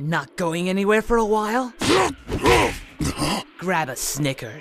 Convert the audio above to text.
Not going anywhere for a while? Grab a Snickers.